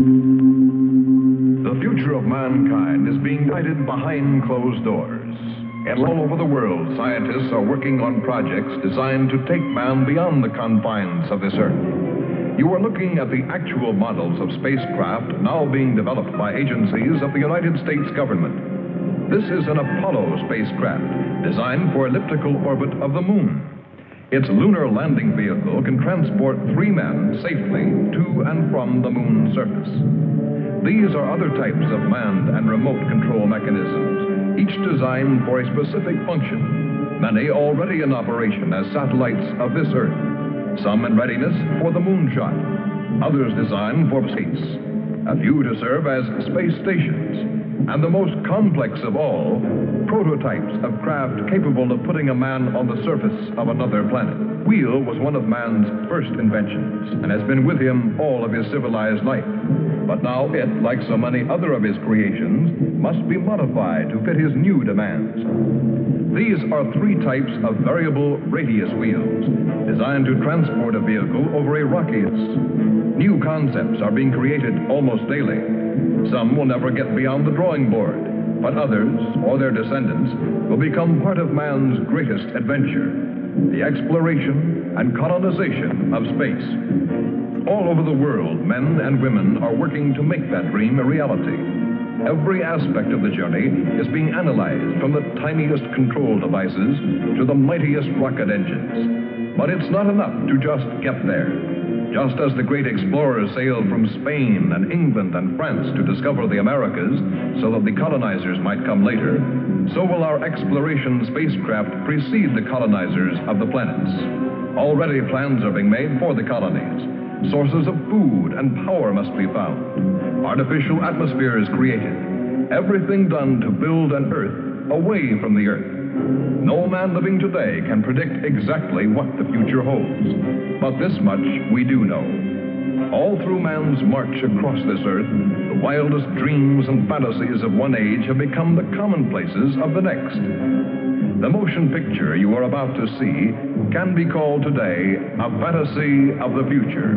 The future of mankind is being guided behind closed doors. And all over the world, scientists are working on projects designed to take man beyond the confines of this earth. You are looking at the actual models of spacecraft now being developed by agencies of the United States government. This is an Apollo spacecraft designed for elliptical orbit of the moon. Its lunar landing vehicle can transport three men safely to and from the moon's surface. These are other types of manned and remote control mechanisms, each designed for a specific function. Many already in operation as satellites of this Earth, some in readiness for the moonshot, others designed for space, a few to serve as space stations, and the most complex of all, prototypes of craft capable of putting a man on the surface of another planet. Wheel was one of man's first inventions and has been with him all of his civilized life. But now it, like so many other of his creations, must be modified to fit his new demands. These are three types of variable radius wheels designed to transport a vehicle over a rockiest. New concepts are being created almost daily. Some will never get beyond the drawing board, but others, or their descendants, will become part of man's greatest adventure the exploration and colonization of space. All over the world, men and women are working to make that dream a reality. Every aspect of the journey is being analyzed from the tiniest control devices to the mightiest rocket engines. But it's not enough to just get there. Just as the great explorers sailed from Spain and England and France to discover the Americas so that the colonizers might come later, so will our exploration spacecraft precede the colonizers of the planets. Already plans are being made for the colonies. Sources of food and power must be found. Artificial atmosphere is created. Everything done to build an Earth away from the Earth. No man living today can predict exactly what the future holds. But this much we do know. All through man's march across this earth, the wildest dreams and fantasies of one age have become the commonplaces of the next. The motion picture you are about to see can be called today a fantasy of the future.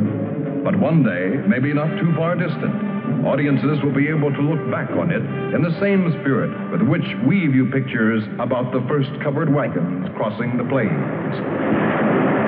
But one day, maybe not too far distant, audiences will be able to look back on it in the same spirit with which we view pictures about the first covered wagons crossing the plains.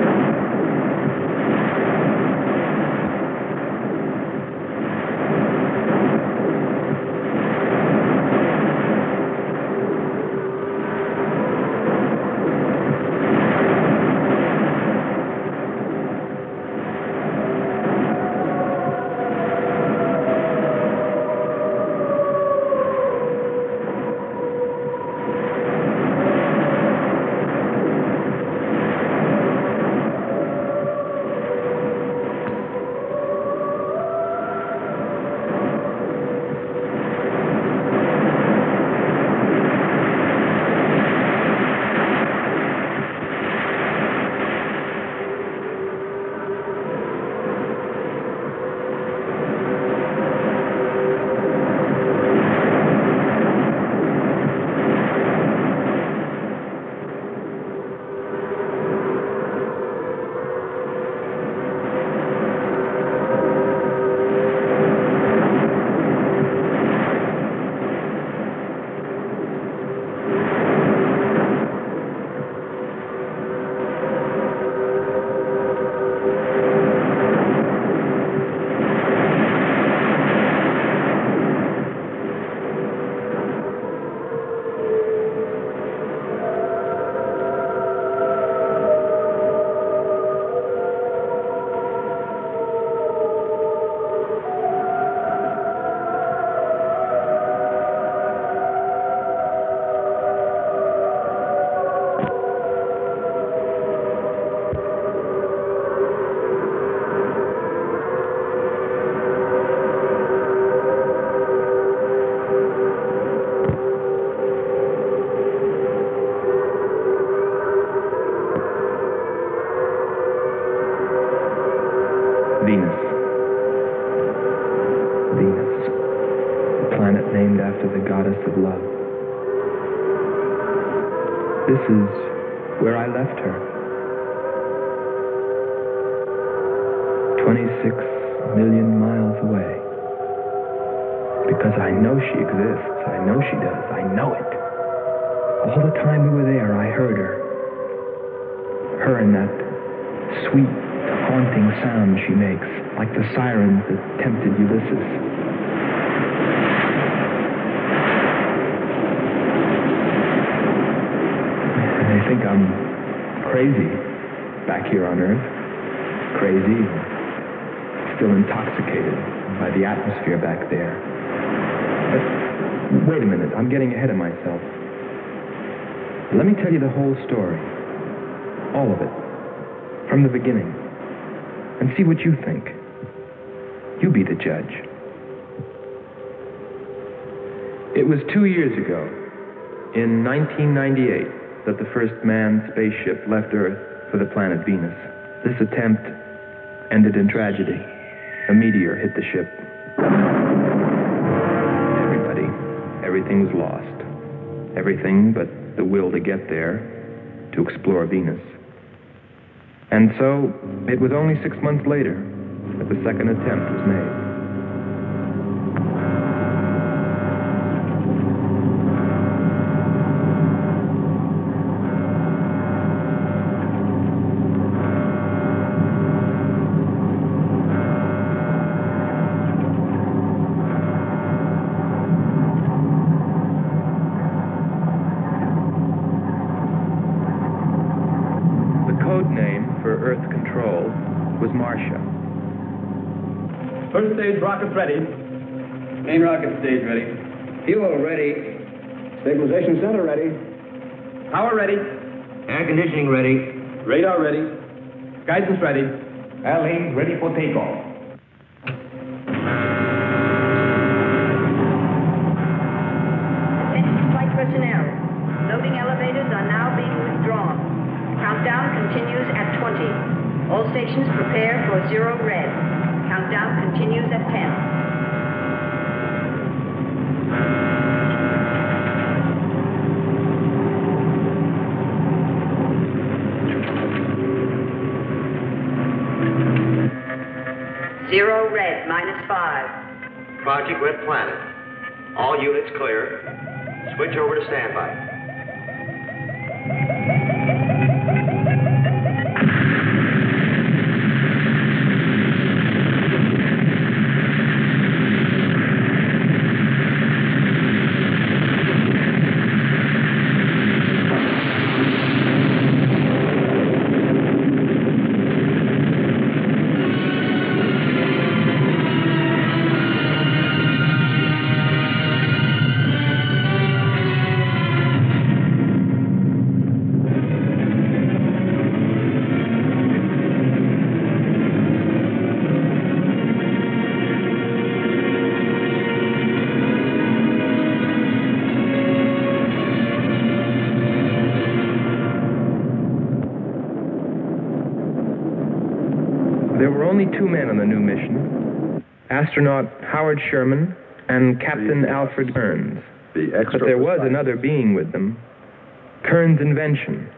Million miles away. Because I know she exists. I know she does. I know it. All the time we were there, I heard her. Her and that sweet, haunting sound she makes, like the sirens that tempted Ulysses. I think I'm crazy back here on Earth. Crazy, still intoxicated by the atmosphere back there. But wait a minute, I'm getting ahead of myself. Let me tell you the whole story. All of it. From the beginning. And see what you think. You be the judge. It was two years ago, in 1998, that the first manned spaceship left Earth for the planet Venus. This attempt ended in tragedy. A meteor hit the ship. Everybody, everything was lost. Everything but the will to get there, to explore Venus. And so, it was only six months later that the second attempt was made. The code name for Earth Control was Marcia. First stage rockets ready. Main rocket stage ready. Fuel ready. Stabilization center ready. Power ready. Air conditioning ready. Radar ready. Guidance ready. Alley ready for takeoff. Attention flight personnel. Loading elevators are now being withdrawn. Countdown continues at 20. All stations prepare for zero red. Countdown continues at 10. Zero red, minus five. Project Red Planet. All units clear. Switch over to standby. Astronaut Howard Sherman and Captain Alfred Kearns. The extra But there was precise- another being with them Kearns' invention,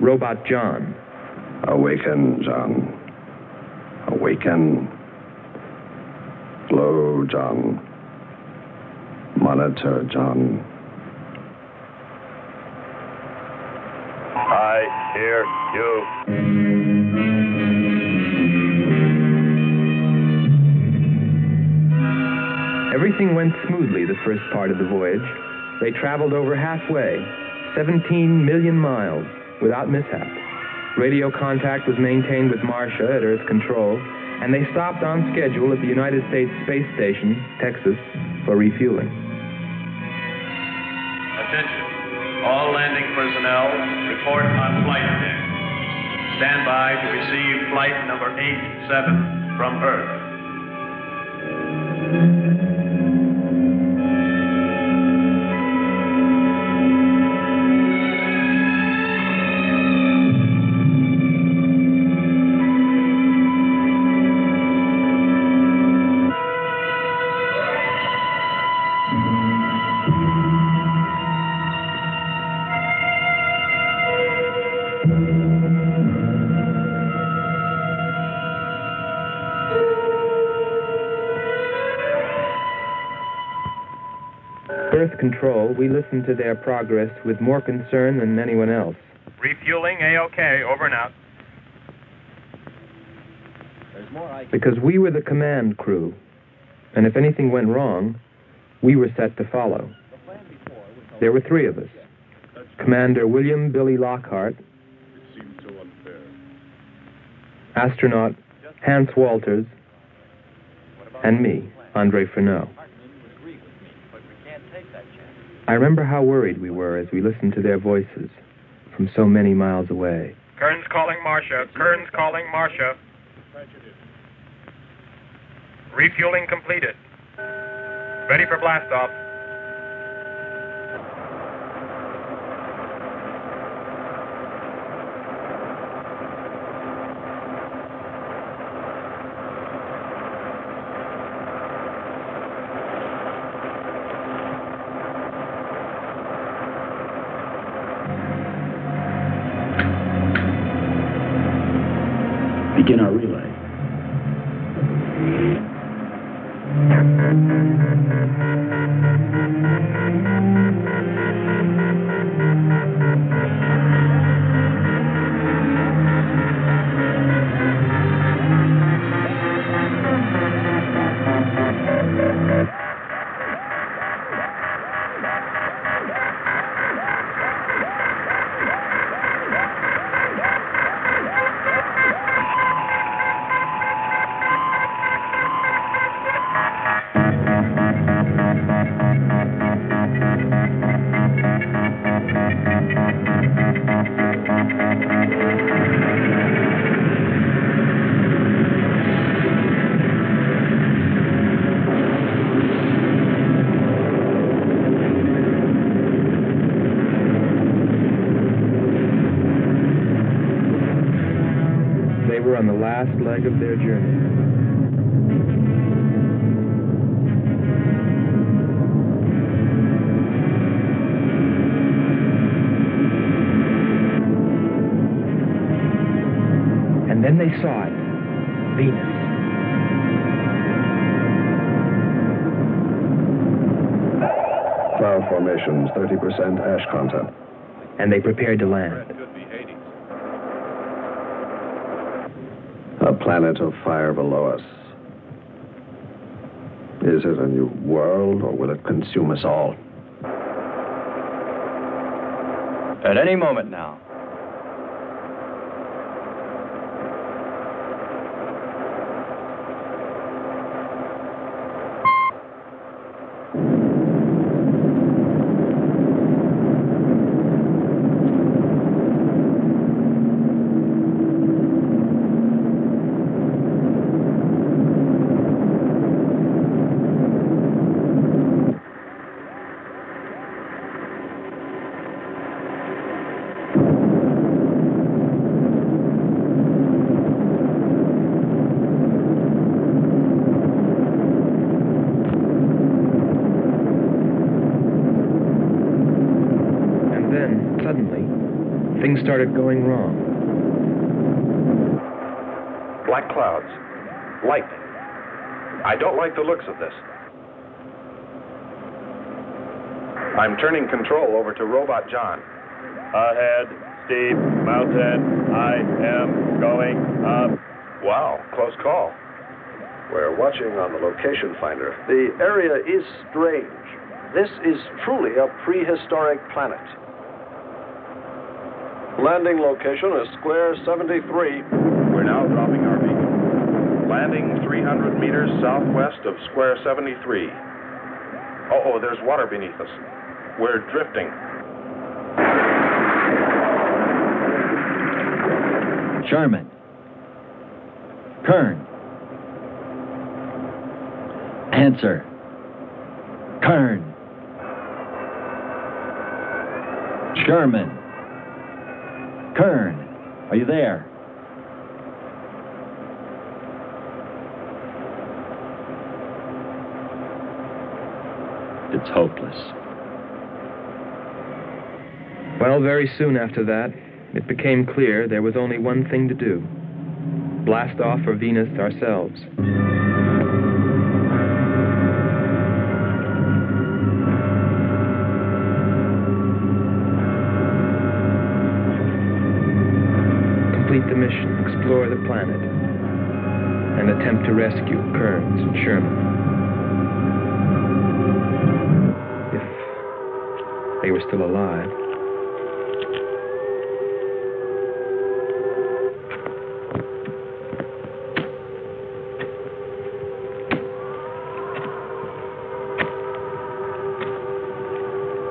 Robot John. Awaken, John. Awaken. Slow, John. Monitor, John. I hear you. Everything went smoothly the first part of the voyage. They traveled over halfway, 17 million miles, without mishap. Radio contact was maintained with Marcia at Earth Control, and they stopped on schedule at the United States Space Station, Texas, for refueling. Attention. All landing personnel report on flight deck. Stand by to receive flight number 87 from Earth. Earth Control, we listened to their progress with more concern than anyone else. Refueling A-OK, over and out. Because we were the command crew, and if anything went wrong, we were set to follow. There were three of us Commander William Billy Lockhart, astronaut Hans Walters, and me, Andre Furneaux. I remember how worried we were as we listened to their voices from so many miles away. Kern's calling Marcia. Kern's calling Marcia. Refueling completed. Ready for blastoff. Venus. Cloud formations, 30% ash content. And they prepared to land. A planet of fire below us. Is it a new world, or will it consume us all? At any moment now. And then, suddenly, things started going wrong. Black clouds. Lightning. I don't like the looks of this. I'm turning control over to Robot John. Ahead, Steve, mountain. I am going up. Wow, close call. We're watching on the location finder. The area is strange. This is truly a prehistoric planet. Landing location is Square 73. We're now dropping our beacon. Landing 300 meters southwest of Square 73. Oh, oh, there's water beneath us. We're drifting. Sherman. Kern. Answer. Kern. Sherman. Kern. Are you there? It's hopeless. Well, very soon after that, it became clear there was only one thing to do blast off for Venus ourselves. Explore the planet and attempt to rescue Kearns and Sherman. If they were still alive.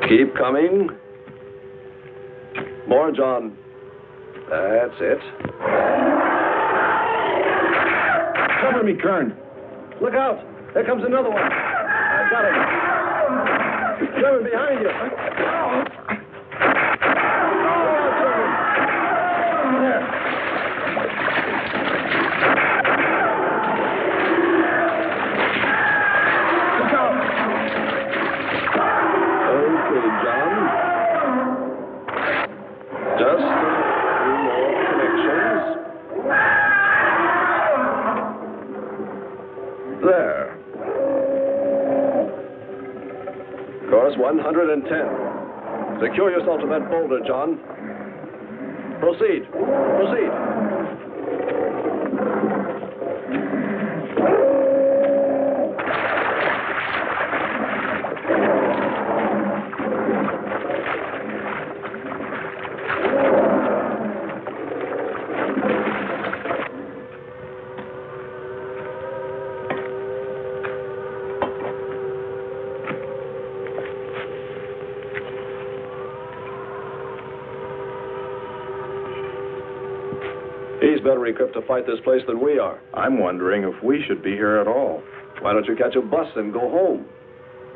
Keep coming. More, John. That's it. Cover me, Kern. Look out! There comes another one. I got him. Sherman, behind you. Oh, Sherman. There. Look out. Okay, John. Just a few more connections. There. Course 110. Secure yourself to that boulder, John. Proceed. Proceed. He's better equipped to fight this place than we are. I'm wondering if we should be here at all. Why don't you catch a bus and go home?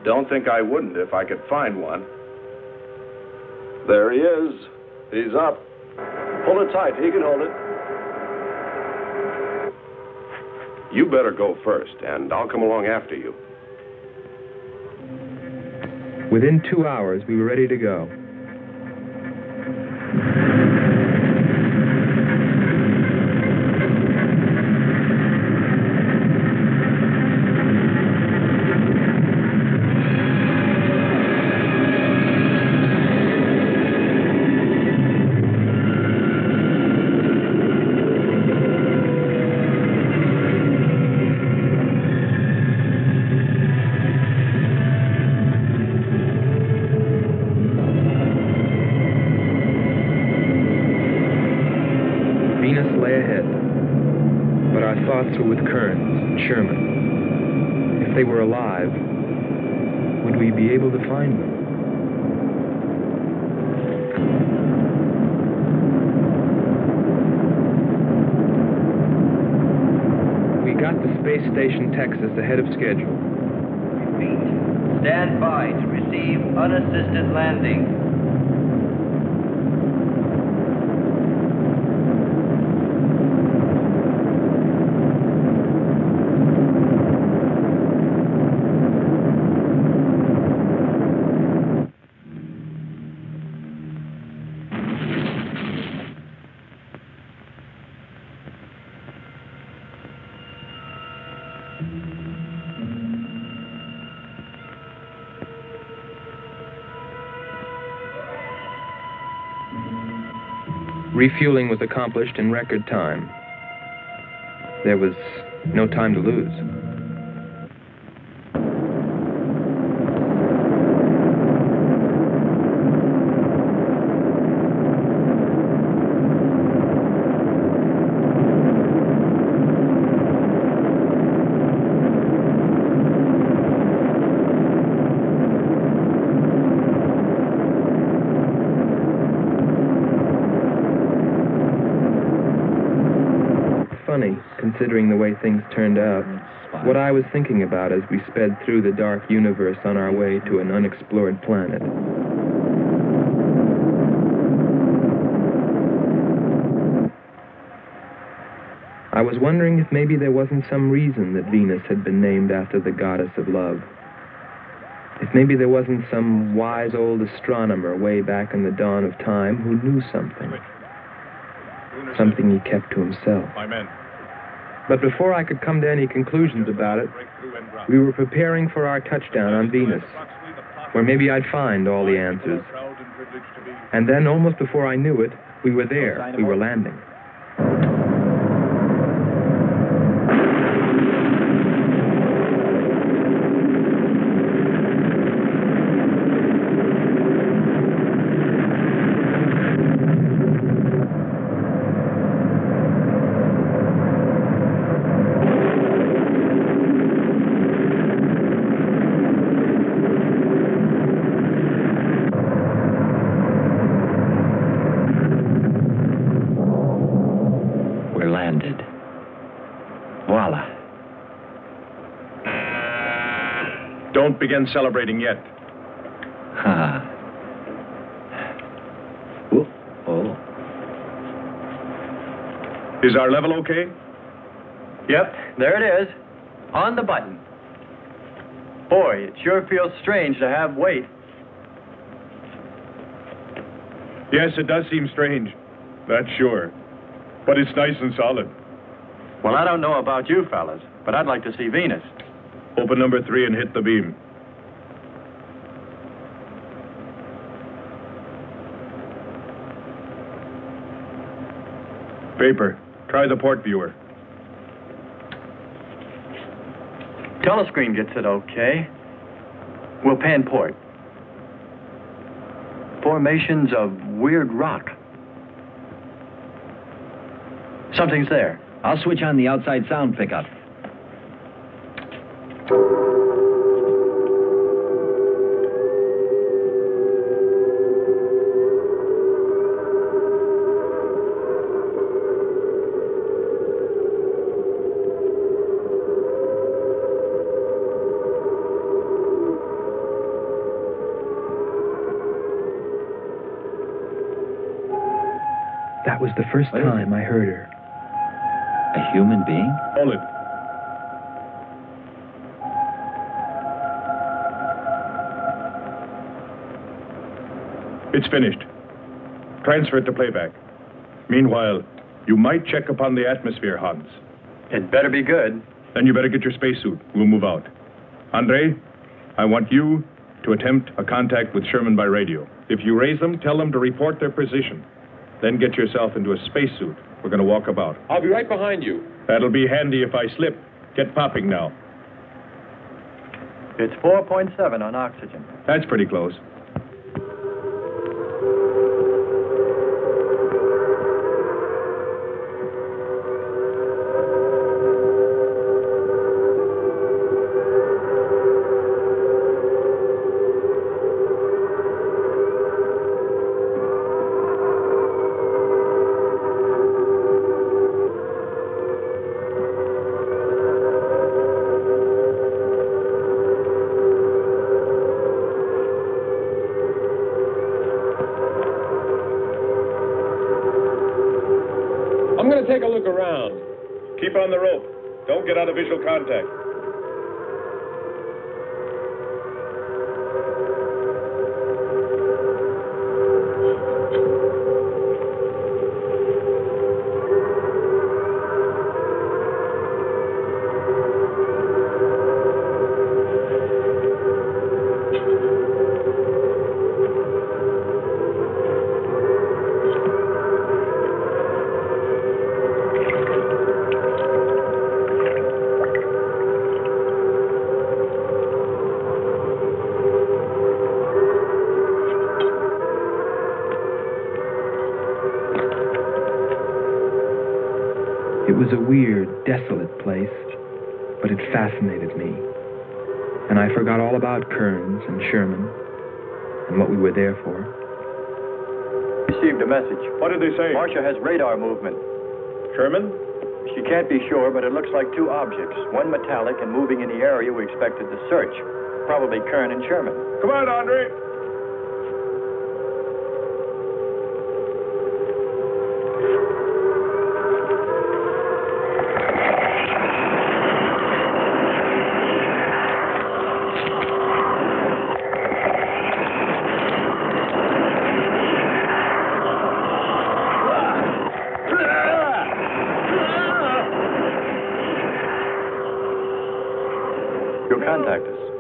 Don't think I wouldn't if I could find one. There he is. He's up. Pull it tight. He can hold it. You better go first, and I'll come along after you. Within two hours, we were ready to go. Refueling was accomplished in record time. There was no time to lose. Funny, considering the way things turned out. What I was thinking about as we sped through the dark universe on our way to an unexplored planet. I was wondering if maybe there wasn't some reason that Venus had been named after the goddess of love. If maybe there wasn't some wise old astronomer way back in the dawn of time who knew something. Something he kept to himself. My men. But before I could come to any conclusions about it, we were preparing for our touchdown on Venus, where maybe I'd find all the answers. And then, almost before I knew it, we were there. We were landing. Celebrating yet. Ha. Oh, oh. Is our level okay? Yep, there it is. On the button. Boy, it sure feels strange to have weight. Yes, it does seem strange. That's sure. But it's nice and solid. Well, I don't know about you fellas, but I'd like to see Venus. Open number three and hit the beam. Vapor, try the port viewer. Telescreen gets it okay. We'll pan port. Formations of weird rock. Something's there. I'll switch on the outside sound pickup. Was the first What is time I heard her. A human being? Hold it. It's finished. Transfer it to playback. Meanwhile, you might check upon the atmosphere, Hans. It better be good. Then you better get your spacesuit. We'll move out. Andre, I want you to attempt a contact with Sherman by radio. If you raise them, tell them to report their position. Then get yourself into a spacesuit. We're going to walk about. I'll be right behind you. That'll be handy if I slip. Get popping now. It's 4.7 on oxygen. That's pretty close. Was a weird, desolate place, but it fascinated me. And I forgot all about Kearns and Sherman and what we were there for. Received a message. What did they say? Marcia has radar movement. Sherman? She can't be sure, but it looks like two objects. One metallic and moving in the area we expected to search. Probably Kern and Sherman. Come on, Andre. You'll contact us.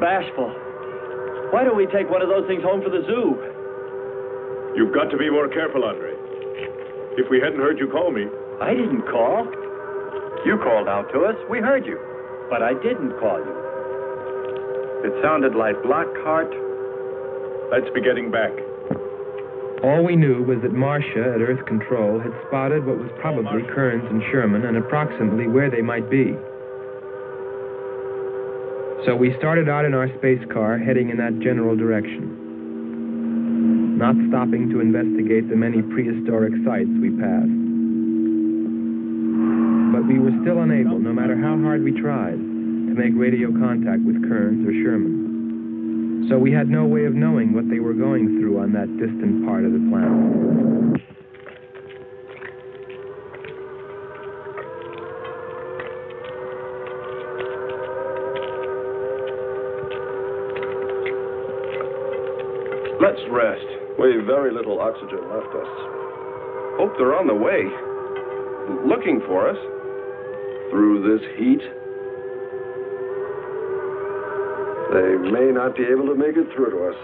Bashful. Why don't we take one of those things home for the zoo? You've got to be more careful, Andre. If we hadn't heard you call me, I didn't call. You called out to us. We heard you. But I didn't call you. It sounded like Lockhart. let's be getting back. All we knew was that Marcia at Earth Control had spotted what was oh, probably Kearns and Sherman and approximately where they might be. So we started out in our space car heading in that general direction, not stopping to investigate the many prehistoric sites we passed. But we were still unable, no matter how hard we tried, to make radio contact with Kearns or Sherman. So we had no way of knowing what they were going through on that distant part of the planet. Let's rest. We've very little oxygen left us. Hope they're on the way. Looking for us. Through this heat. They may not be able to make it through to us.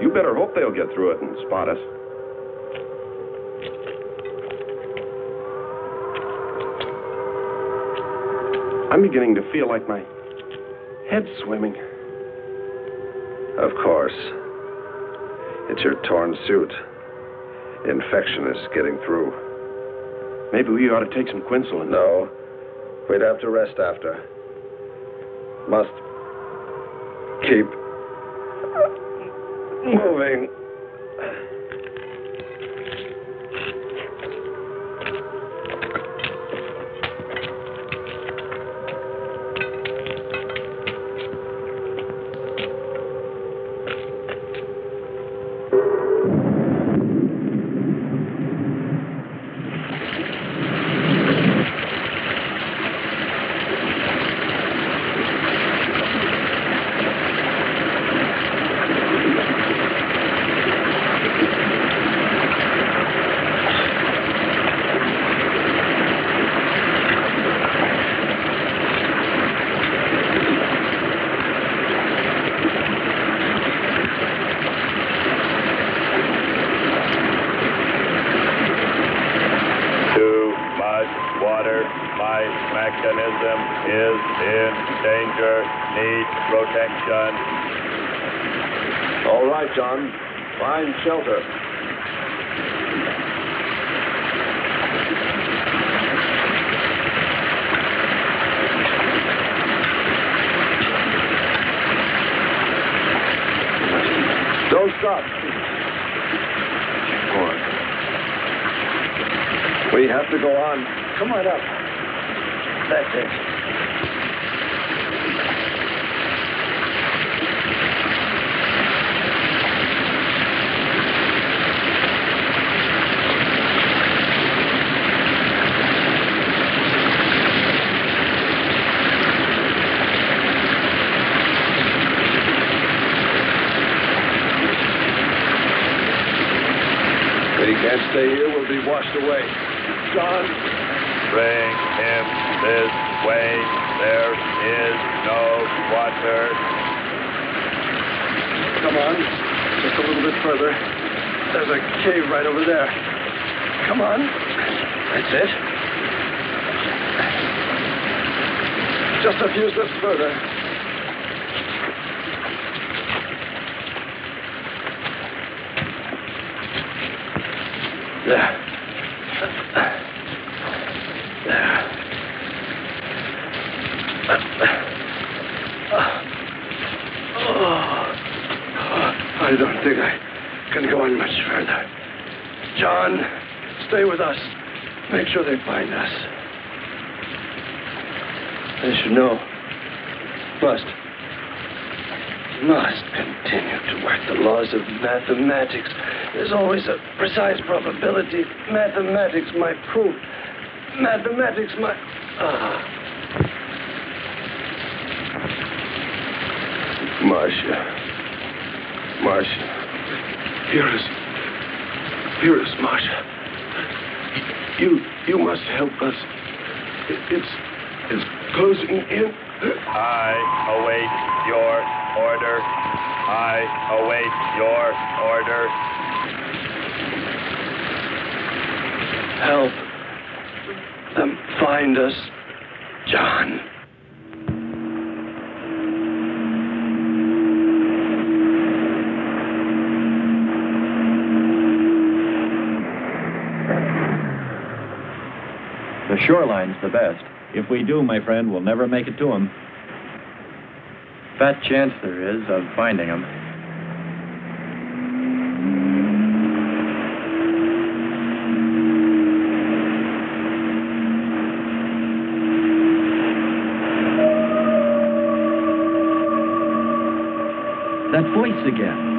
You better hope they'll get through it and spot us. I'm beginning to feel like my head's swimming. Of course. It's your torn suit. Infection is getting through. Maybe we ought to take some quinsulin. No. We'd have to rest after. Must keep We can't stay here. We'll be washed away. John, Bring him this way. There is no water. come on. Just a little bit further. There's a cave right over there. Come on. That's it. Just a few steps further. There. There. I don't think I can go on much further. John, stay with us. Make sure they find us. They should know. Must. must continue to work the laws of mathematics. There's always a precise probability. Mathematics, my proof. Mathematics, my. Ah. Marcia. Marcia. Hear us. Hear Marcia. You, you must help us. It's, it's closing in. I await your order. I await your order. Help them find us, John. The shoreline's the best. If we do, my friend, we'll never make it to him. Fat chance there is of finding him. Again.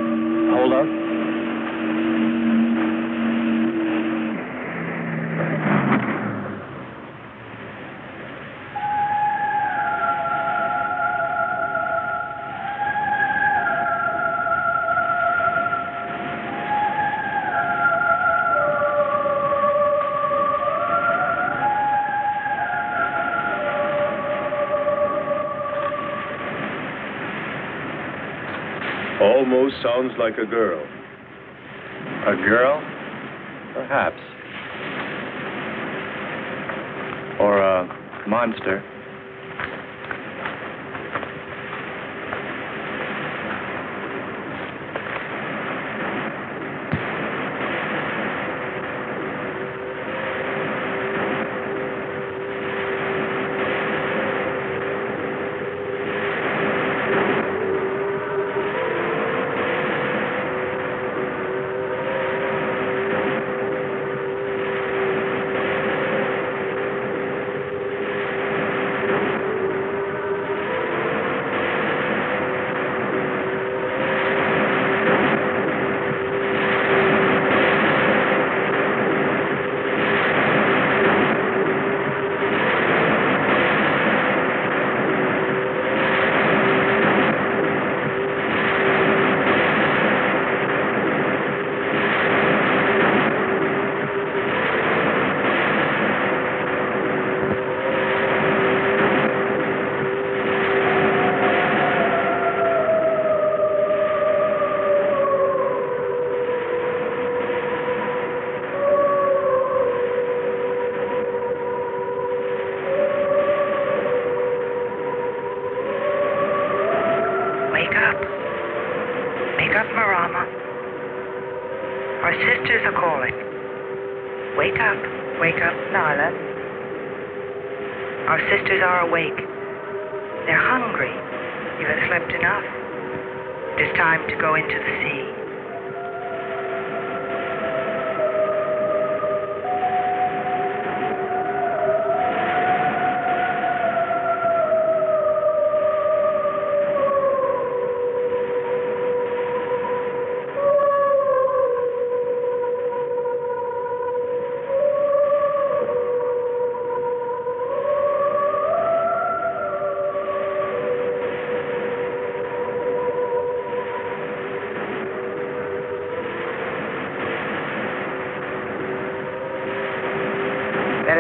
Almost sounds like a girl. A girl? Perhaps. Or a monster.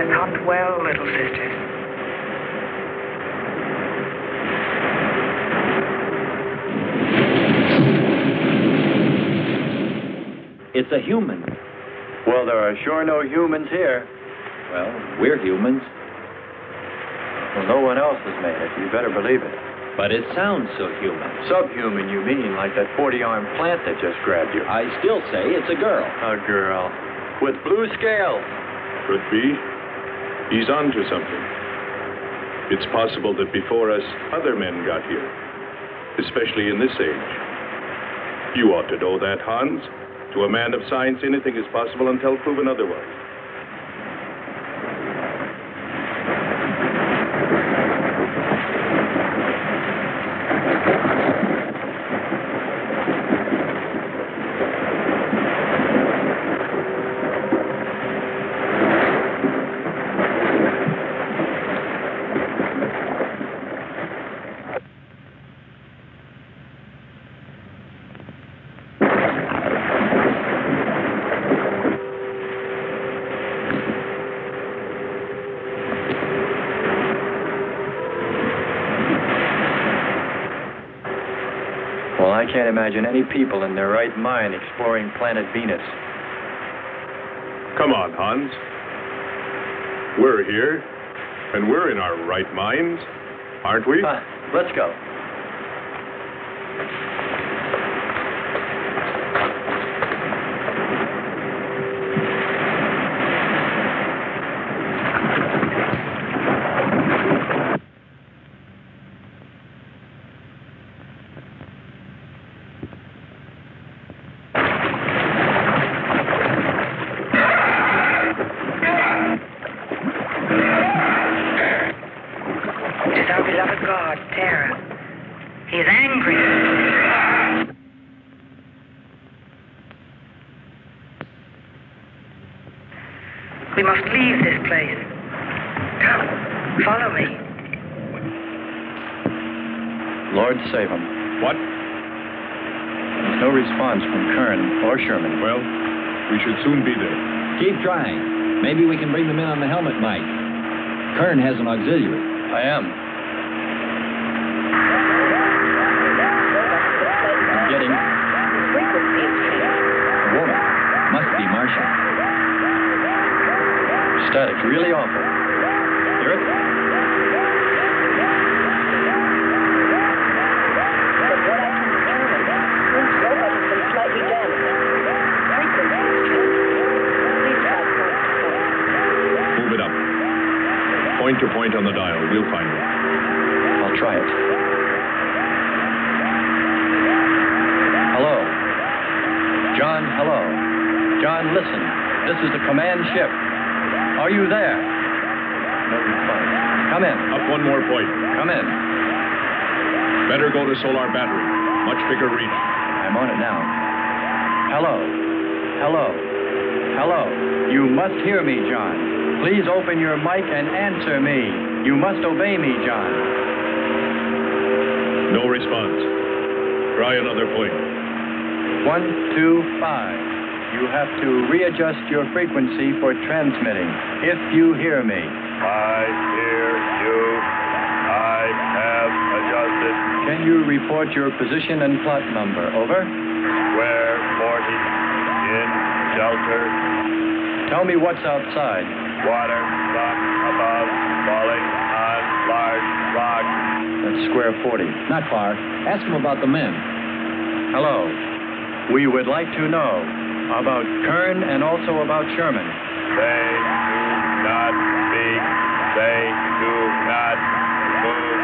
Let us hunt well, little sisters. It's a human. Well, there are sure no humans here. Well, we're humans. Well, no one else has made it. You better believe it. But it sounds so human. Subhuman, you mean, like that 40-armed plant that just grabbed you. I still say it's a girl. A girl. With blue scales. Could be. He's on to something. It's possible that before us, other men got here, especially in this age. You ought to know that, Hans. To a man of science, anything is possible until proven otherwise. I can't imagine any people in their right mind exploring planet Venus. Come on, Hans. We're here, and we're in our right minds, aren't we? Uh, let's go. It is our beloved god, Terra. He is angry. We must leave this place. Come, follow me. Lord save him. What? There's no response from Kern or Sherman. Well, we should soon be there. Keep trying. Maybe we can bring them in on the helmet mic. Kern has an auxiliary. I am. I'm getting Frequency. A woman. Must be Martian. static, really awful. This is the command ship. Are you there? No response. Come in. Up one more point. Come in. Better go to solar battery. Much bigger reach. I'm on it now. Hello. Hello. Hello. You must hear me, John. Please open your mic and answer me. You must obey me, John. No response. Try another point. One, two, five. You have to readjust your frequency for transmitting. If you hear me. I hear you. I have adjusted. Can you report your position and plot number? Over. Square 40 in shelter. Tell me what's outside. Water, sun above, falling on large rock. That's square 40. Not far. Ask him about the men. Hello. We would like to know about Kern and also about Sherman. They do not speak. They do not move.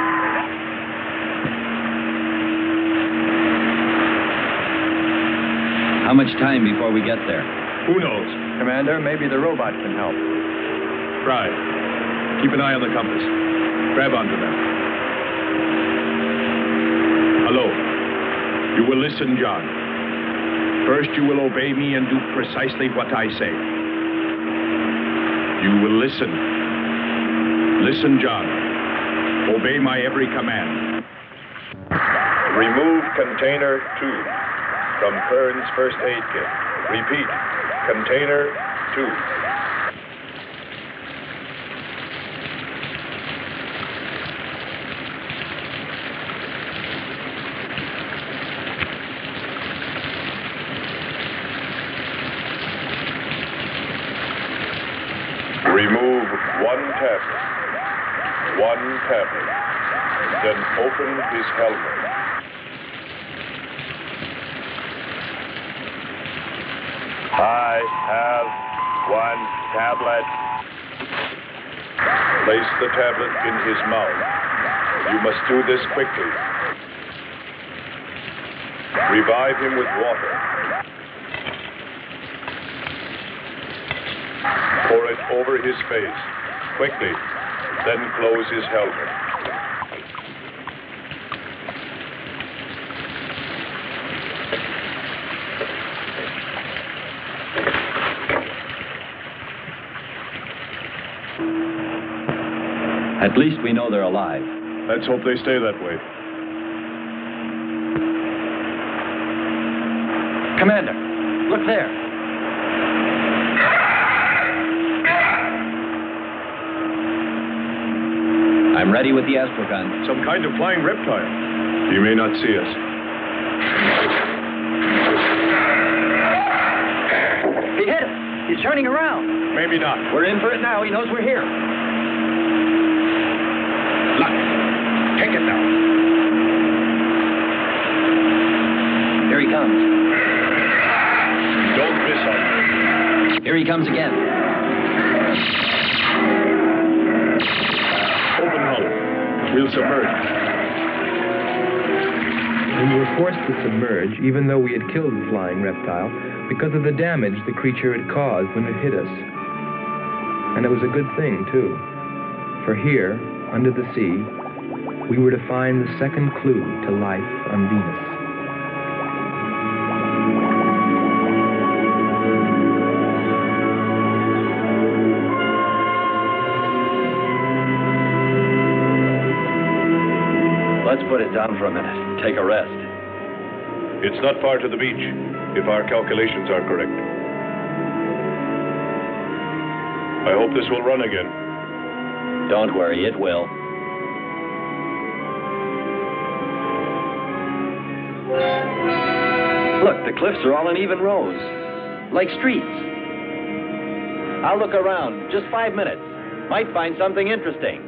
How much time before we get there? Who knows? Commander, maybe the robot can help. Try. Keep an eye on the compass. Grab onto them. Hello. You will listen, John. First, you will obey me and do precisely what I say. You will listen. Listen, John. Obey my every command. Remove container two from Kern's first aid kit. Repeat. Container two. Remove one tablet. One tablet. Open his helmet. I have one tablet. Place the tablet in his mouth. You must do this quickly. Revive him with water. Pour it over his face. Quickly. Then close his helmet. At least we know they're alive. Let's hope they stay that way. Commander, look there. I'm ready with the astrogun. Some kind of flying reptile. He may not see us. He hit him. He's turning around. Maybe not. We're in for it now. He knows we're here. It now. Here he comes. Don't miss him. Here he comes again. Open hull. We'll submerge. We were forced to submerge, even though we had killed the flying reptile, because of the damage the creature had caused when it hit us. And it was a good thing, too. For here, under the sea, we were to find the second clue to life on Venus. Let's put it down for a minute. Take a rest. It's not far to the beach, if our calculations are correct. I hope this will run again. Don't worry, it will. Look, the cliffs are all in even rows, like streets. I'll look around. Just five minutes. Might find something interesting.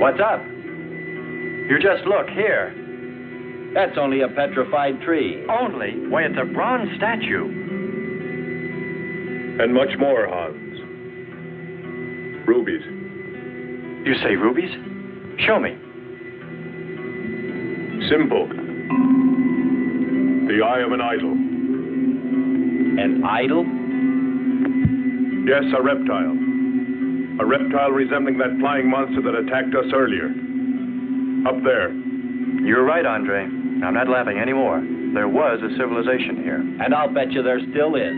What's up? You just look here. That's only a petrified tree. Only? Why, it's a bronze statue. And much more, Hans. Rubies. You say rubies? Show me. Simple. The eye of an idol. An idol? Yes, a reptile. A reptile resembling that flying monster that attacked us earlier. Up there. You're right, Andre. I'm not laughing anymore. There was a civilization here. And I'll bet you there still is.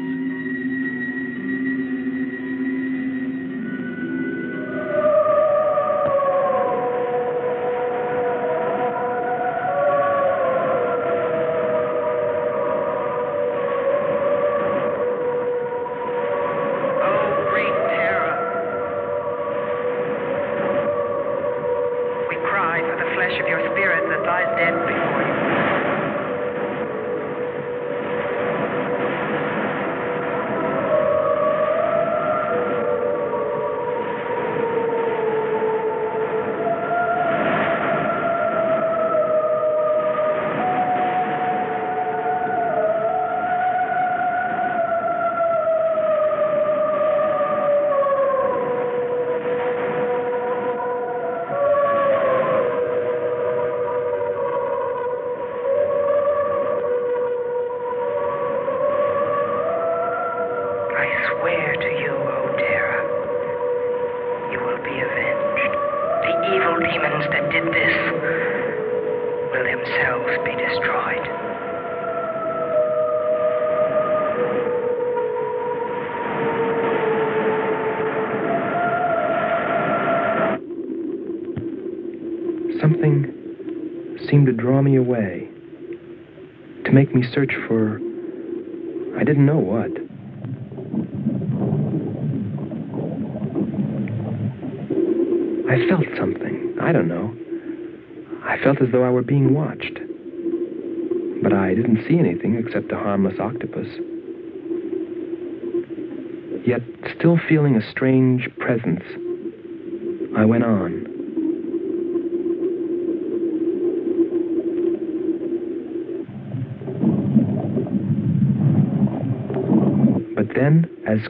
Draw me away, to make me search for. I didn't know what. I felt something. I don't know. I felt as though I were being watched. But I didn't see anything except a harmless octopus. Yet, still feeling a strange presence, I went on. But then, as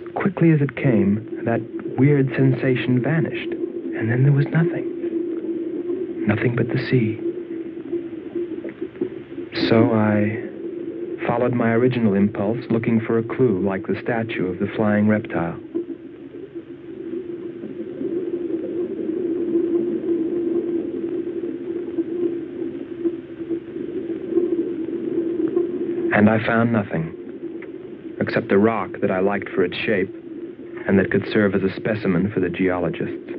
quickly as it came, that weird sensation vanished. And then there was nothing. Nothing but the sea. So I followed my original impulse, looking for a clue like the statue of the flying reptile. And I found nothing, except a rock that I liked for its shape and that could serve as a specimen for the geologists.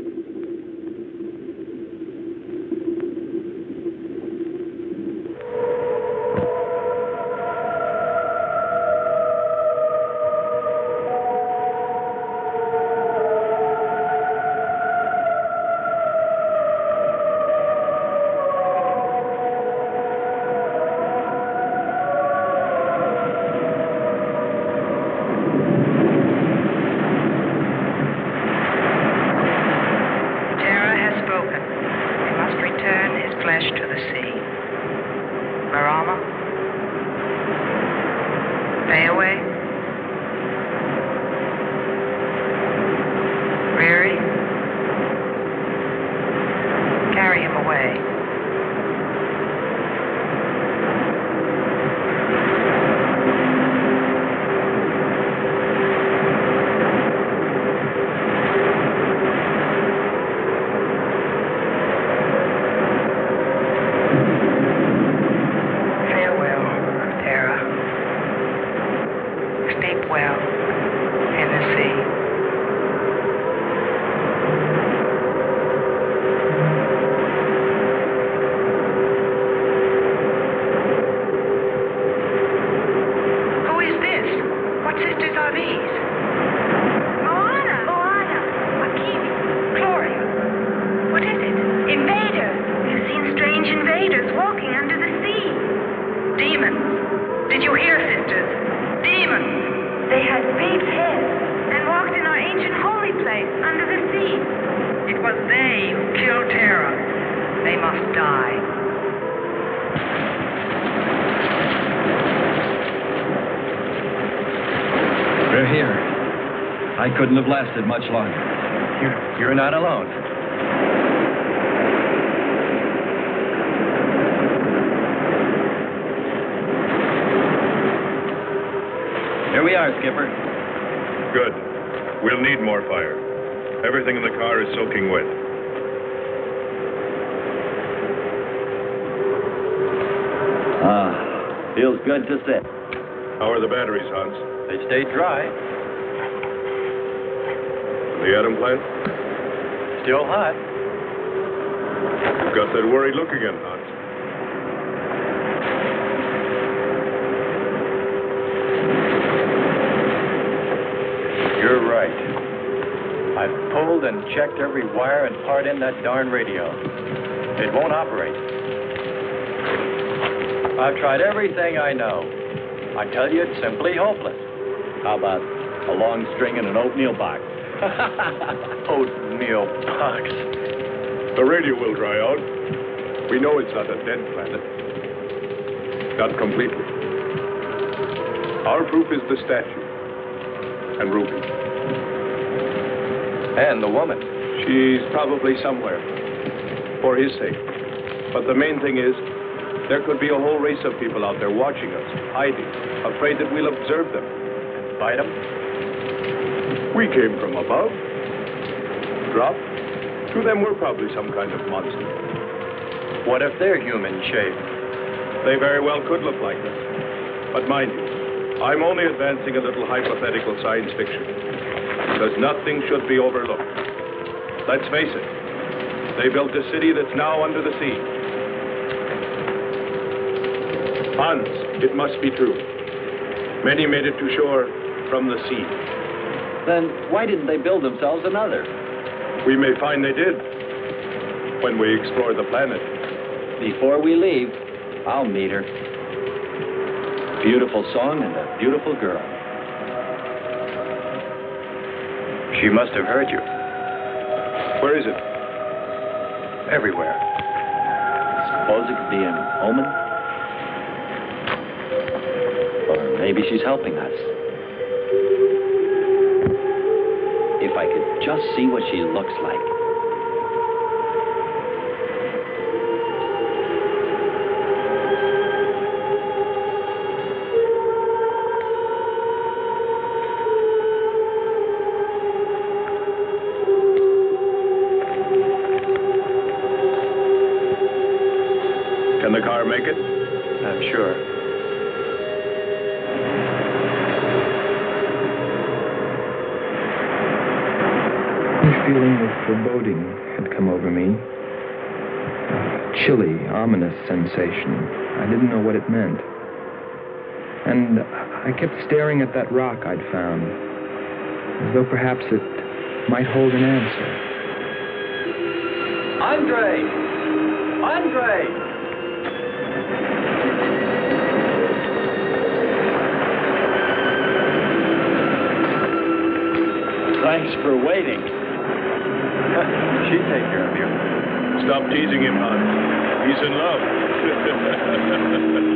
Terra has spoken. He must return his flesh to the sea. Marama? Stay away? Riri? Carry him away. Farewell, Terra. Sleep well in the sea. Who is this? What sisters are these? Moana! Moana! Akimi! Gloria! What is it? Invaders! We've seen strange invaders walking under the sea. Demons. Did you hear, sisters? Demons. They had big heads and walked in our ancient holy place under the sea. It was they who killed Terra. They must die. We're here. I couldn't have lasted much longer. You're, you're not alone. We are, Skipper. Good. We'll need more fire. Everything in the car is soaking wet. Ah, feels good to sit. How are the batteries, Hans? They stay dry. The atom plant? Still hot. You've got that worried look again, Hans. You're right. I've pulled and checked every wire and part in that darn radio. It won't operate. I've tried everything I know. I tell you, it's simply hopeless. How about a long string and an oatmeal box? Oatmeal box. The radio will dry out. We know it's not a dead planet. Not completely. Our proof is the statue. And Ruby. And the woman. She's probably somewhere. For his sake. But the main thing is, there could be a whole race of people out there watching us, hiding, afraid that we'll observe them. Fight them? We came from above. Drop. To them, we're probably some kind of monster. What if they're human shaped? They very well could look like that. But mind you, I'm only advancing a little hypothetical science fiction. Because nothing should be overlooked. Let's face it, they built a city that's now under the sea. Hans, it must be true. Many made it to shore from the sea. Then why didn't they build themselves another? We may find they did when we explore the planet. Before we leave, I'll meet her. Beautiful song and a beautiful girl. She must have heard you. Where is it? Everywhere. Suppose it could be an omen? Or maybe she's helping us. If I could just see what she looks like. Sensation. I didn't know what it meant. And I kept staring at that rock I'd found, as though perhaps it might hold an answer. Andre! Andre! Thanks for waiting. She'd take care of you. Stop teasing him, Hans. He's in love.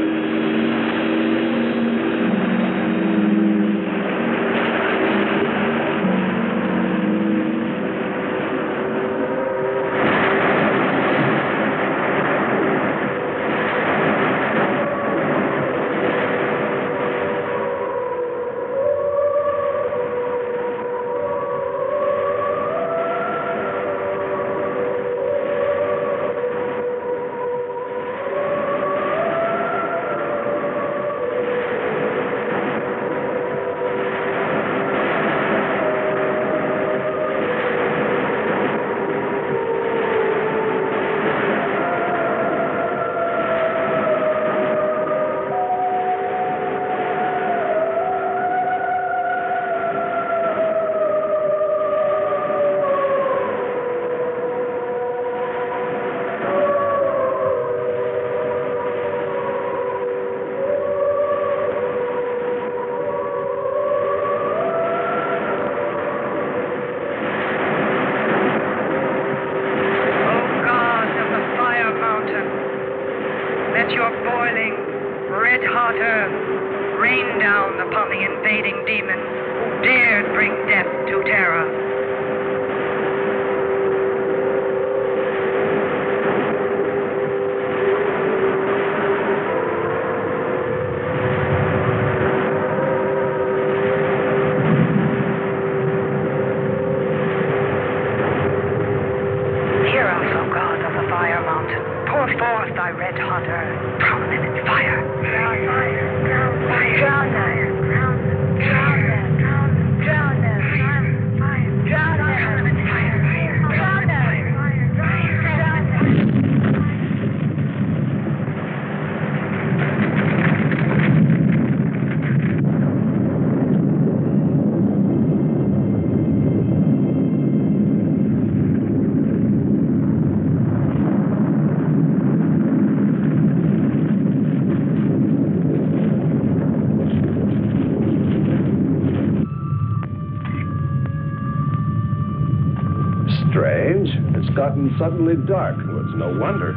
suddenly dark. Well, it's no wonder.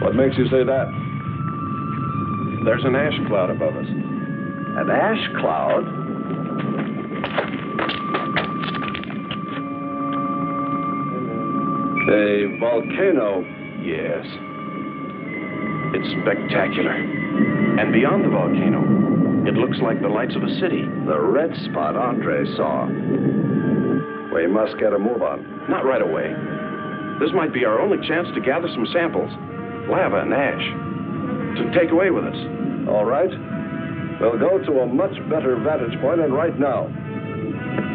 What makes you say that? There's an ash cloud above us. An ash cloud? A volcano, yes. It's spectacular. And beyond the volcano, it looks like the lights of a city. The red spot Andre saw. We must get a move on. Not right away. This might be our only chance to gather some samples, lava and ash, to take away with us. All right. We'll go to a much better vantage point, than right now.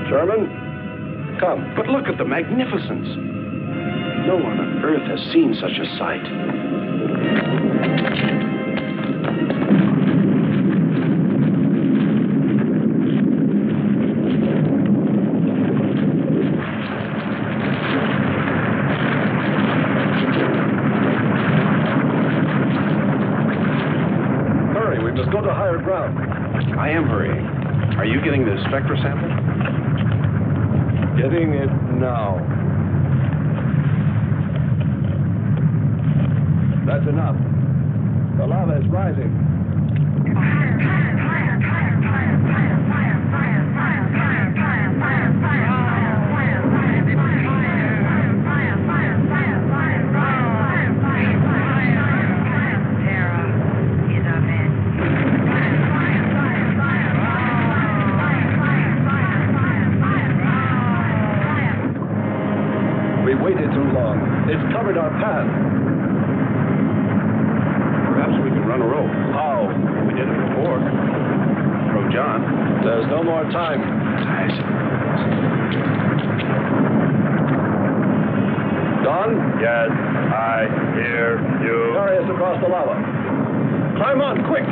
Sherman, come. But look at the magnificence. No one on Earth has seen such a sight. Hurry, we must go to higher ground. I am hurrying. Are you getting the spectra sample? Getting it now. That's enough. The lava is rising. It's covered our path. Perhaps we can run a rope. How? We did it before. From John. There's no more time. Nice. Don? Yes, I hear you. Carry us across the lava. Climb on, quick!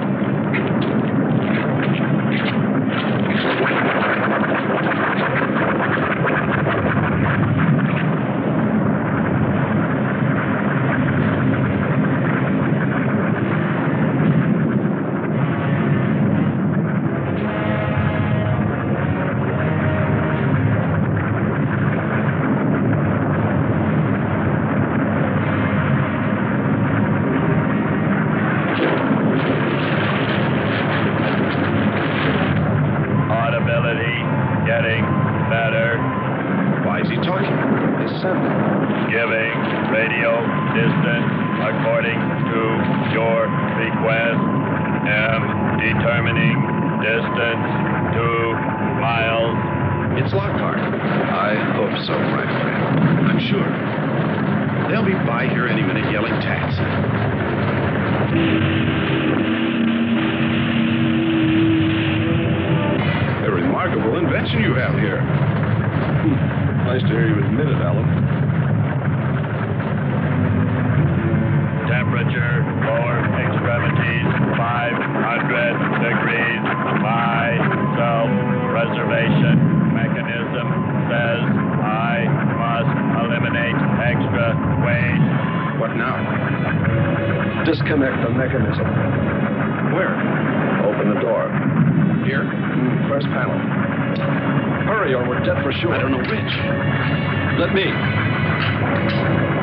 First panel. Hurry, or we're dead for sure. I don't know which. Let me.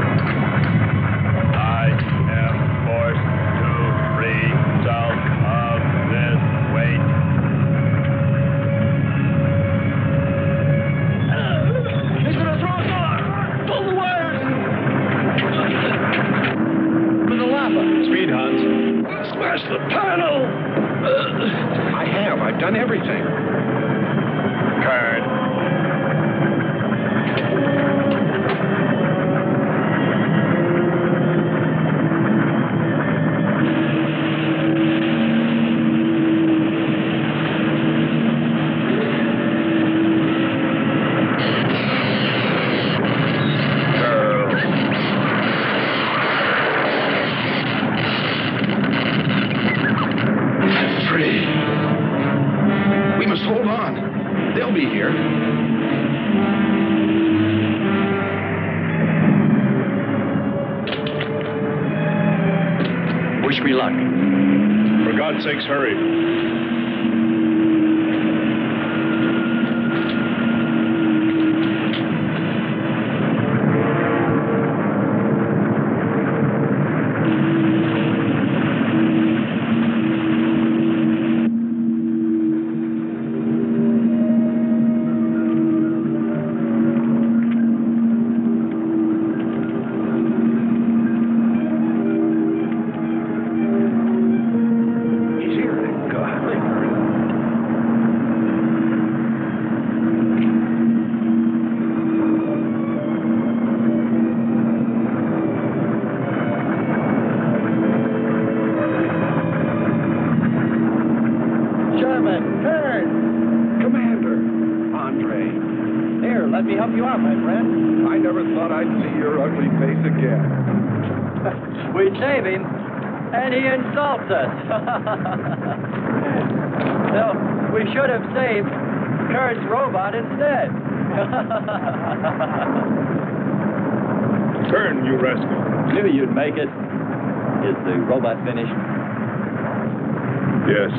Yes.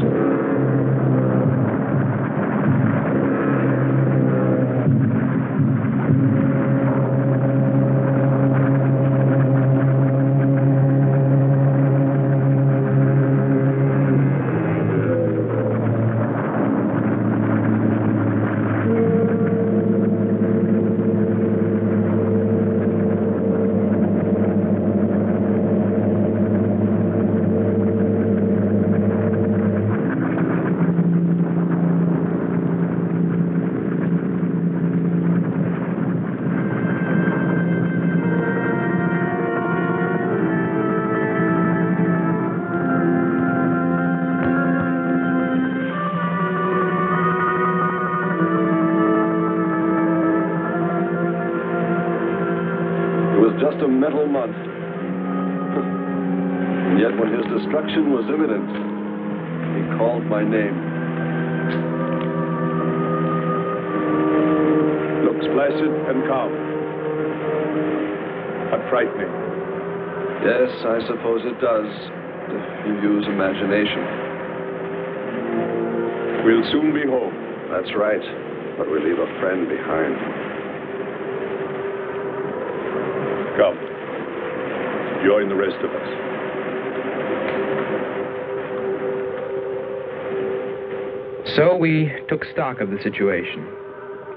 Stock of the situation.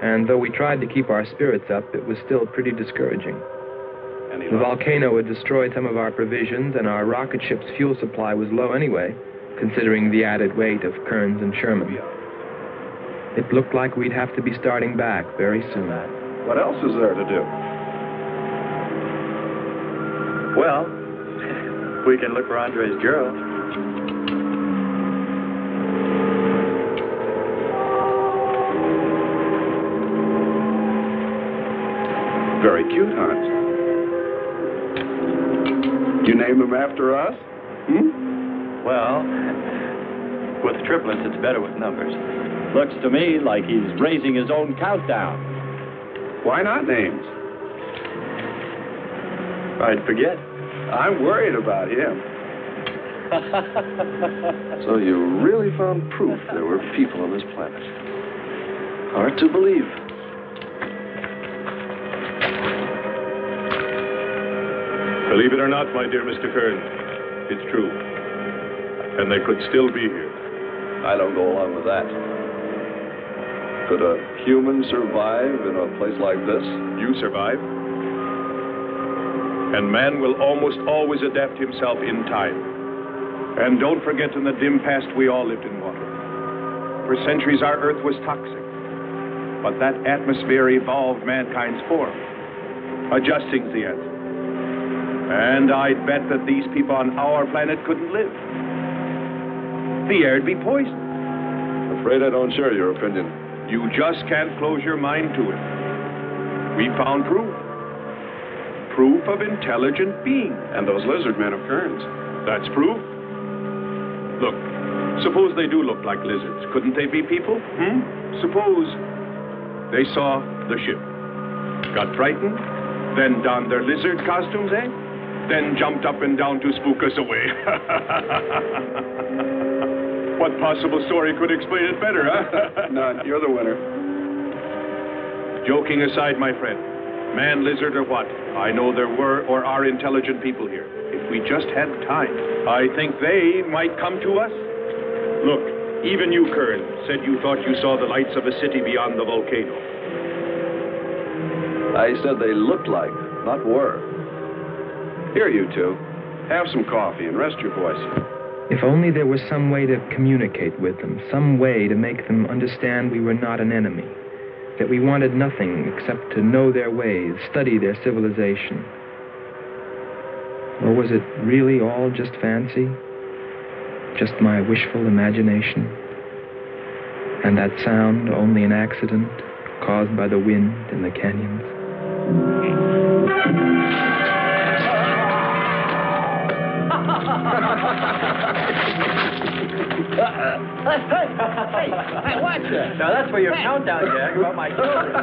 And though we tried to keep our spirits up, it was still pretty discouraging. The volcano had destroyed some of our provisions, and our rocket ship's fuel supply was low anyway, considering the added weight of Kearns and Sherman. It looked like we'd have to be starting back very soon. What else is there to do? Well, we can look for Andre's girl. Very cute, Hans. You name him after us? Hmm? Well, with triplets, it's better with numbers. Looks to me like he's raising his own countdown. Why not names? I'd forget. I'm worried about him. So you really found proof there were people on this planet. Hard to believe. Believe it or not, my dear Mr. Kern, it's true. And they could still be here. I don't go along with that. Could a human survive in a place like this? You survive. And man will almost always adapt himself in time. And don't forget in the dim past we all lived in water. For centuries our earth was toxic. But that atmosphere evolved mankind's form. Adjusting's the answer. And I'd bet that these people on our planet couldn't live. The air'd be poisoned. Afraid I don't share your opinion. You just can't close your mind to it. We found proof. Proof of intelligent being. And those lizard men of Kearns. That's proof. Look, suppose they do look like lizards. Couldn't they be people? Hmm? Suppose they saw the ship, got frightened, then donned their lizard costumes, eh? Then jumped up and down to spook us away. what possible story could explain it better, huh? None. You're the winner. Joking aside, my friend, man, lizard, or what, I know there were or are intelligent people here. If we just had time, I think they might come to us. Look, even you, Kern, said you thought you saw the lights of a city beyond the volcano. I said they looked like, not were. Here, you two. Have some coffee and rest your voice. If only there was some way to communicate with them, some way to make them understand we were not an enemy, that we wanted nothing except to know their ways, study their civilization. Or was it really all just fancy? Just my wishful imagination? And that sound only an accident caused by the wind in the canyons. Hey, hey, hey, watch it. Now that's for your Hey. countdown, Jack, about my children.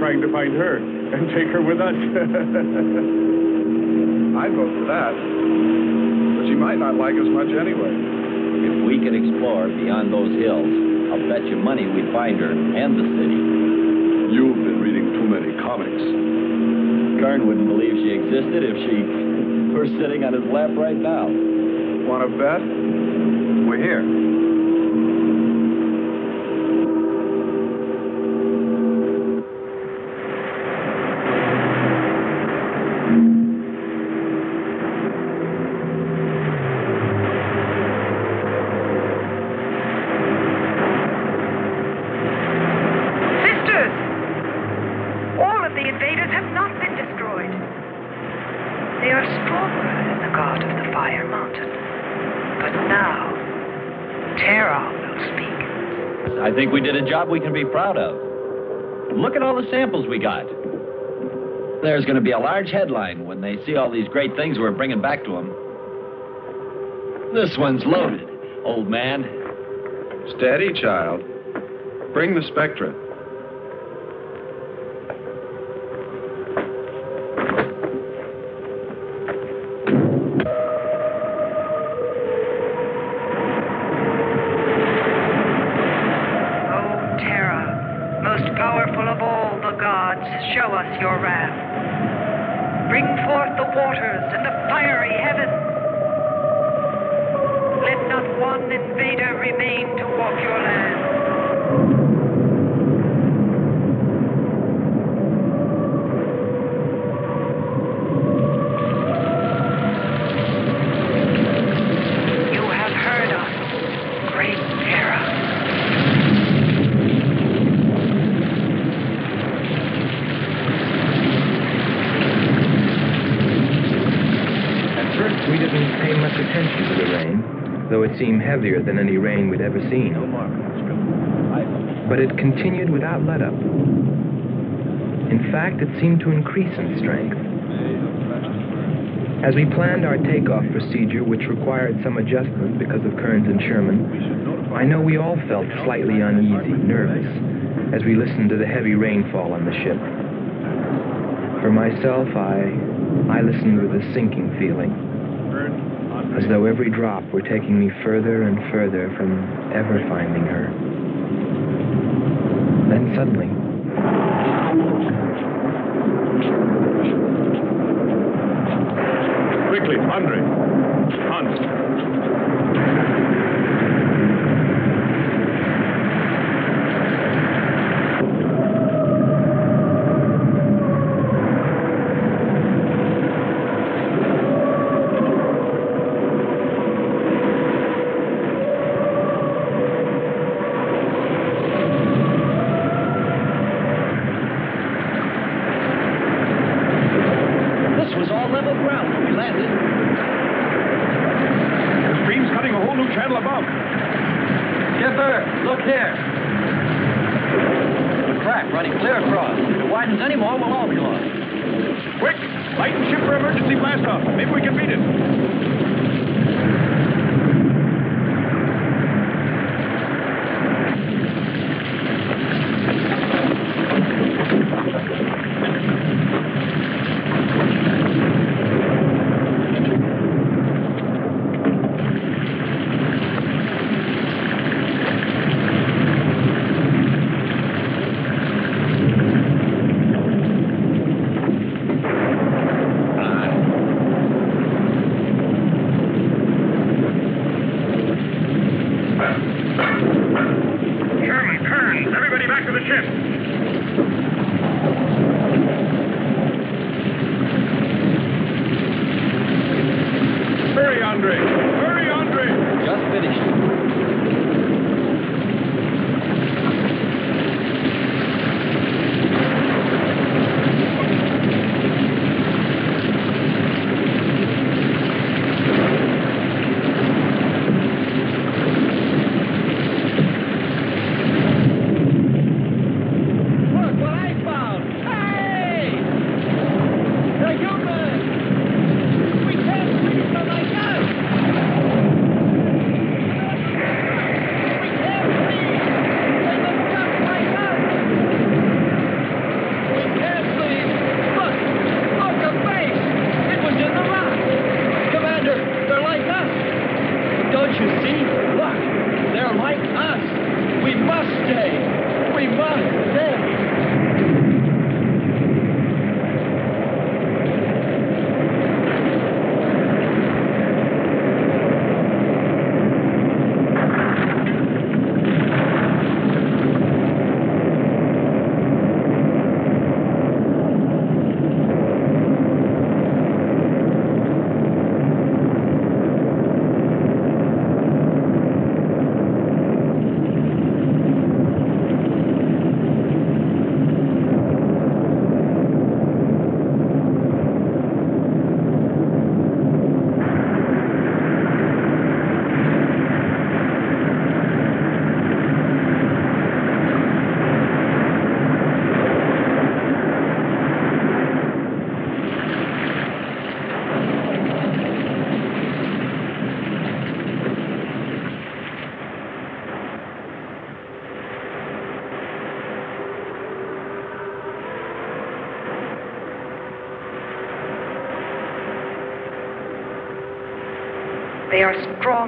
Trying to find her and take her with us. I'd vote for that. But she might not like us much anyway. If we could explore beyond those hills, I'll bet you money we'd find her and the city. You've been reading too many comics. Kern wouldn't believe she existed if she were sitting on his lap right now. Want to bet? We're here. Sisters! All of the invaders have not been destroyed. They are stronger than the god of the fire mountain. But now, Terra will speak. I think we did a job we can be proud of. Look at all the samples we got. There's going to be a large headline when they see all these great things we're bringing back to them. This one's loaded, old man. Steady, child. Bring the Spectra. Heavier than any rain we'd ever seen. But it continued without let up. In fact, it seemed to increase in strength. As we planned our takeoff procedure, which required some adjustment because of Kearns and Sherman, I know we all felt slightly uneasy, nervous, as we listened to the heavy rainfall on the ship. For myself, I, I listened with a sinking feeling, as though every drop were taking me further and further from ever finding her. Then suddenly, Quickly, Andre. Hans.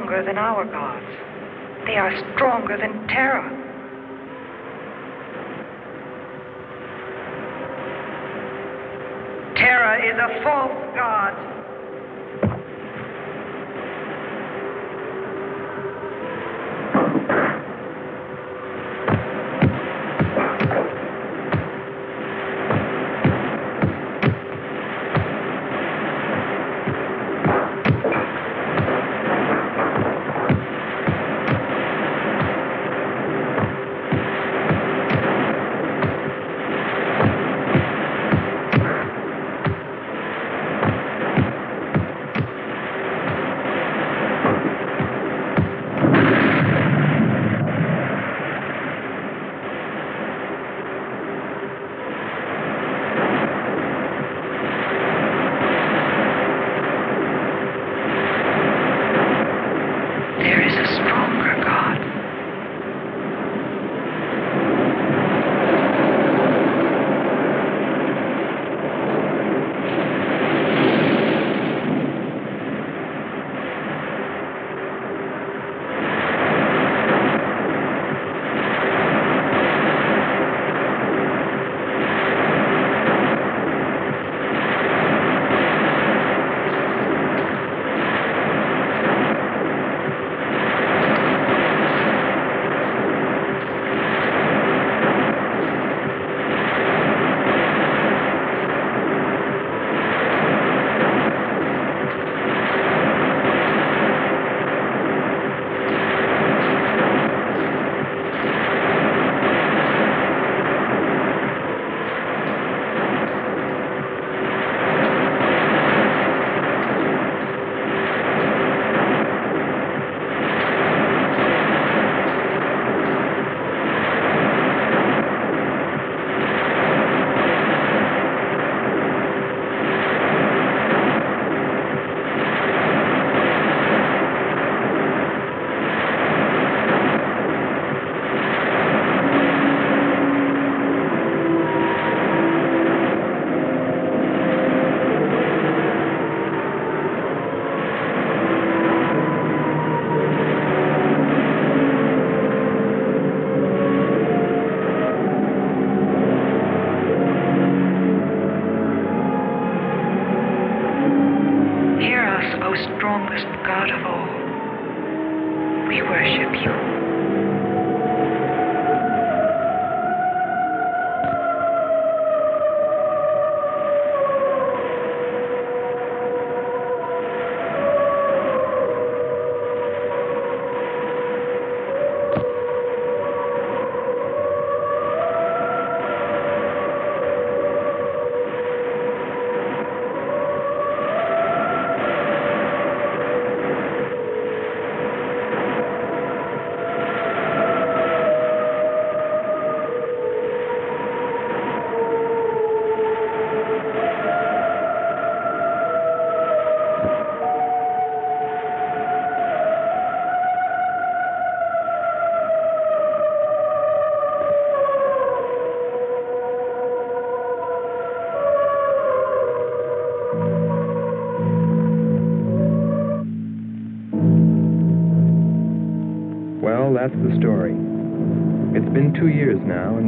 stronger than our gods. They are stronger than Terra. Terra is a false god.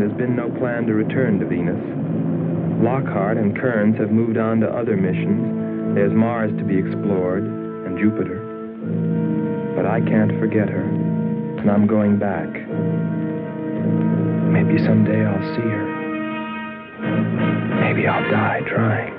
There's been no plan to return to Venus. Lockhart and Kearns have moved on to other missions. There's Mars to be explored, and Jupiter. But I can't forget her, and I'm going back. Maybe someday I'll see her. Maybe I'll die trying.